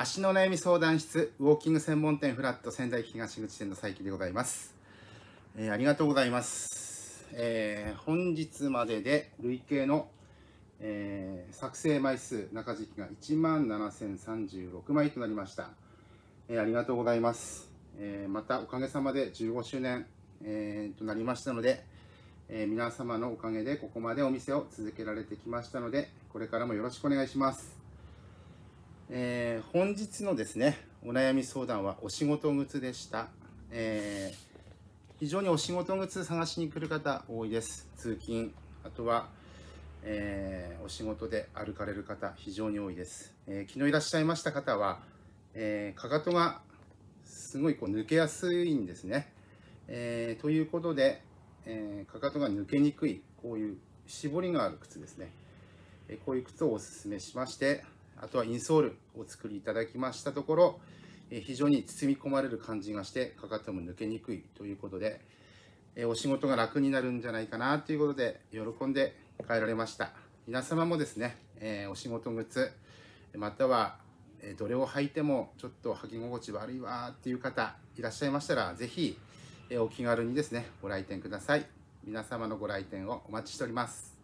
足の悩み相談室ウォーキング専門店フラット仙台東口店の佐伯でございます、えー、ありがとうございます、えー、本日までで累計の、えー、作成枚数中敷きが1万7036枚となりました、えありがとうございます、えまたおかげさまで15周年、えとなりましたので、え皆様のおかげでここまでお店を続けられてきましたのでこれからもよろしくお願いします。えー、本日のですねお悩み相談はお仕事靴でした、えー、非常にお仕事靴探しに来る方多いです。通勤あとは、えー、お仕事で歩かれる方非常に多いです、え昨日いらっしゃいました方は、えかかとがすごいこう抜けやすいんですね、えということで、えかかとが抜けにくいこういう絞りがある靴ですね、えこういう靴をおすすめしましてあとはインソールを作りいただきましたところ、え非常に包み込まれる感じがして、かかとも抜けにくいということで、えお仕事が楽になるんじゃないかなということで、喜んで帰られました。皆様もですね、えお仕事靴、または、えどれを履いてもちょっと履き心地悪いわっていう方いらっしゃいましたら、ぜひ、えお気軽にですね、ご来店ください。皆様のご来店をお待ちしております。